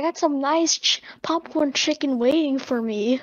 I got some nice ch- popcorn chicken waiting for me.